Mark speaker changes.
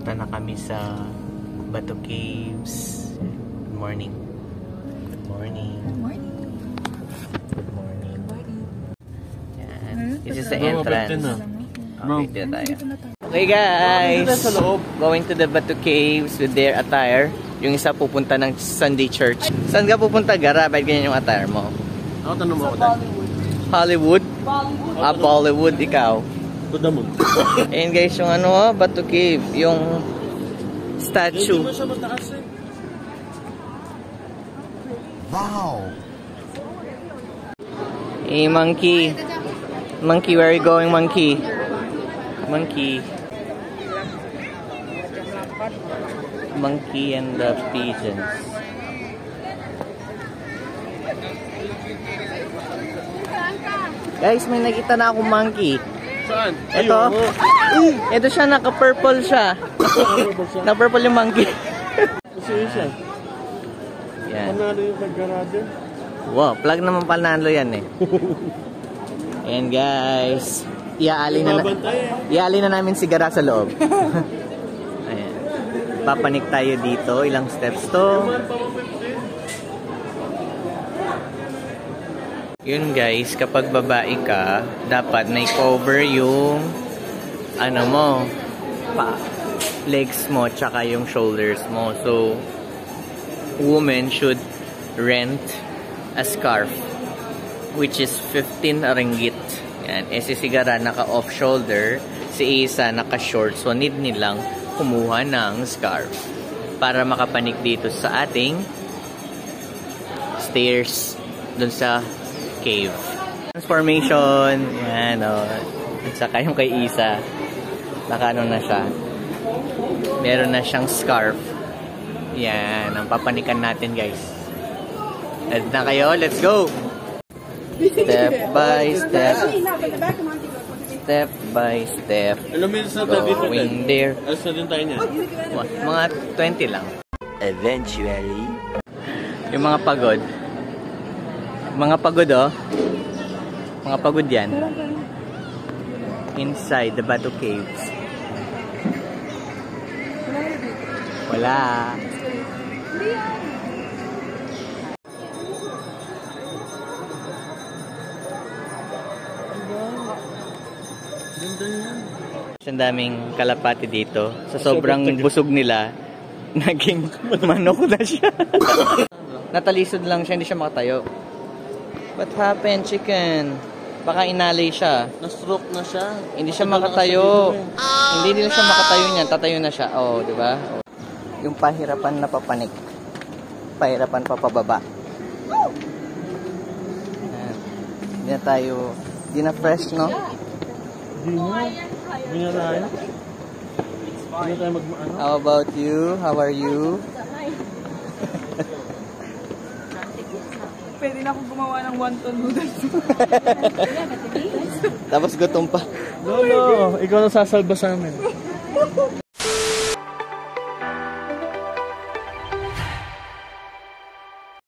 Speaker 1: Punta na kami sa Bato Caves. Good morning. Good morning.
Speaker 2: Morning.
Speaker 1: Good morning.
Speaker 2: Morning.
Speaker 1: Yan. This is the entrance.
Speaker 3: ah.
Speaker 1: Okay, dito tayo.
Speaker 2: Dito na tayo.
Speaker 1: Okay guys,
Speaker 3: Dito sa loob.
Speaker 1: going to the Batu Caves with their attire. Yung isa pupunta ng Sunday Church. Saan ka pupunta, Gara? Bakit ganyan yung attire mo?
Speaker 3: Ako tanong mo ako dahil.
Speaker 1: Hollywood? Ah, Bollywood, ikaw.
Speaker 3: To the moon.
Speaker 1: Ayan guys, yung ano, oh, Batu Cave. Yung
Speaker 3: Hindi
Speaker 1: statue.
Speaker 3: mo siya mataas eh.
Speaker 1: Hey, monkey. Monkey, where are you going, monkey? Monkey. Monkey and the pigeons. Guys, may nakita na akong monkey.
Speaker 3: Saan?
Speaker 1: Ito. Ito siya, naka-purple siya. Na-purple yung monkey.
Speaker 3: Kasi siya.
Speaker 1: Yan.
Speaker 3: Panalo yung naggarado.
Speaker 1: Wow, plug naman panalo yan eh. Ayan guys. Iaali na,
Speaker 3: eh.
Speaker 1: iaali na namin si Gara sa loob. Ayan. Papanik tayo dito. Ilang steps to. Yun guys, kapag babae ka, dapat na cover yung ano mo, pa, legs mo, tsaka yung shoulders mo. So, women should rent a scarf which is 15 ringgit. Yan. Eh si Sigara naka off shoulder, si Isa naka short. So need nilang kumuha ng scarf para makapanik dito sa ating stairs dun sa cave. Transformation. Yan o. At saka yung kay Isa. Naka ano na siya. Meron na siyang scarf. Yan. Ang papanikan natin guys. Ready na kayo? Let's go! Step by step. Step by step.
Speaker 3: Alam mo yung sa dito
Speaker 1: Going there.
Speaker 3: Alas na din tayo niyan.
Speaker 1: Wa- Mga 20 lang. Eventually. Yung mga pagod. Mga pagod oh. Mga pagod yan. Inside the Bato Caves. Wala. Ang daming kalapati dito. Sa sobrang busog nila, naging manok na siya. Natalisod lang siya, hindi siya makatayo. What happened, chicken? Baka inalay siya.
Speaker 3: Na-stroke na siya.
Speaker 1: Hindi siya makatayo.
Speaker 3: eh.
Speaker 1: Hindi nila siya makatayo niyan. Tatayo na siya. Oh, di ba? Yung pahirapan na papanik. Pahirapan pa pababa. Hindi na tayo, hindi na fresh, no?
Speaker 3: Hindi na. Hindi na tayo. Hindi na tayo magmaano.
Speaker 1: How about you? How are you?
Speaker 2: Pwede na akong gumawa ng wonton noodles.
Speaker 1: Tapos gutom pa.
Speaker 3: Lolo, ikaw na sasalba sa amin.